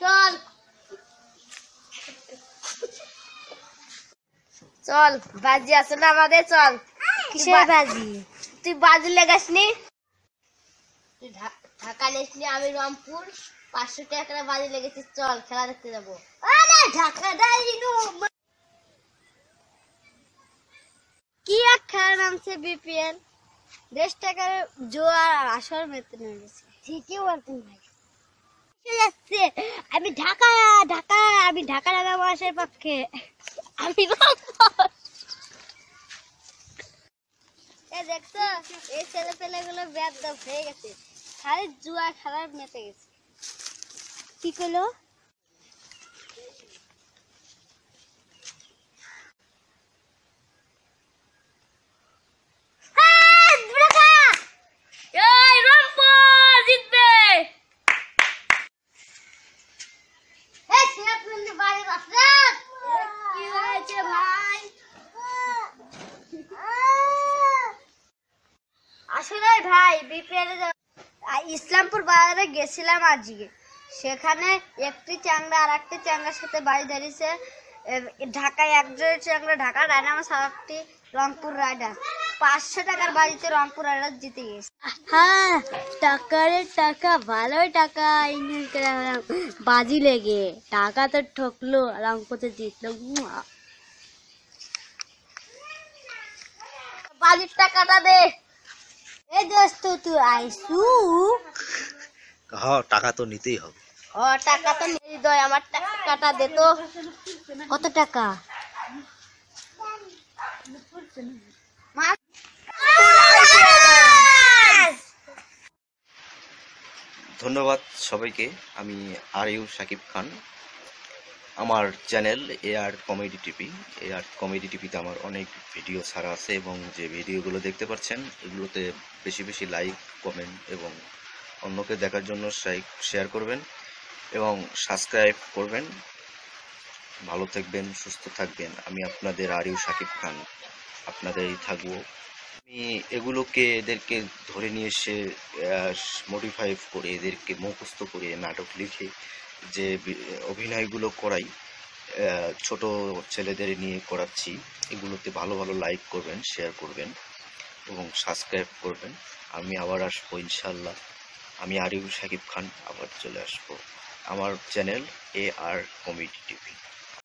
চল। চল বাজি আছে না আমাদের? চল। কিসের বাজি? তুই বাজি লেগাসনি? তুই ঢাকা নিসনি আমি রংপুর। পাঁচশো টাকা বাজি লেগেছিস চল খেলা দেখতে যাব। আরে ঢাকা কি এক খেলা নামছে বিপিএল? দেশ টাকার জোয়ার আর আসর মেতে নেমেছে। ঠিকই বলতেন ভাই। আমি ঢাকা ঢাকা, আমি ঢাকা ঢাকা মাসের পক্ষে। আমি দেখছ, এই ছেলে পেলে গুলো ব্যাদ হয়ে গেছে। খালি জুয়া খেলার মেতে গেছে। কি করল এই রংপুর জিতবে এই ছেলে পেলে বাড়ি বাসরা কি হয়েছে ভাই আসলে ভাই বিপিএল ইসলামপুর বাজারে গেছিলাম আজকে সেখানে একটি চাংড়া আর একটি চাংড়ার সাথে বাড়ি দাঁড়িয়েছে ঢাকায় একজনের চাংড়া ঢাকা ডায়নামাস আর একটি রংপুর রাইডার পাঁচশো টাকার বাড়িতে রংপুর রাইডার জিতে গেছে। হ্যাঁ টাকারে টাকা ভালোই টাকা করে বাজি লেগে টাকা তো ঠকলো রংপুরে জিতলো বাজির টাকাটা দে। এ দোস্ত তুই আইসু? হ্যাঁ টাকা তো নিতেই হবে। টাকা তো হৃদয় আমার টাকাটা দে তো। কত টাকা? ধন্যবাদ সবাইকে। আমি আর ইউ সাকিব খান। আমার চ্যানেল এ আর কমেডি টিভি এ আর কমেডি টিভিতে আমার অনেক ভিডিও ছাড়া আছে এবং যে ভিডিওগুলো দেখতে পাচ্ছেন, এগুলোতে বেশি বেশি লাইক কমেন্ট এবং অন্যকে দেখার জন্য শেয়ার করবেন এবং সাবস্ক্রাইব করবেন। ভালো থাকবেন, সুস্থ থাকবেন। আমি আপনাদের আর ইউ সাকিব খান। আপনাদেরই থাকব। আমি এগুলোকে এদেরকে ধরে নিয়ে এসে মডিফাই করে এদেরকে মুখস্থ করে নাটক লিখে যে অভিনয়গুলো করাই ছোট ছেলেদের নিয়ে করাচ্ছি, এগুলোতে ভালো ভালো লাইক করবেন শেয়ার করবেন এবং সাবস্ক্রাইব করবেন। আমি আবার আসব ইনশাল্লাহ আমি আরিফ সাকিব খান, আবার চলে আসব। আমার চ্যানেল এ আর কমেডি টিভি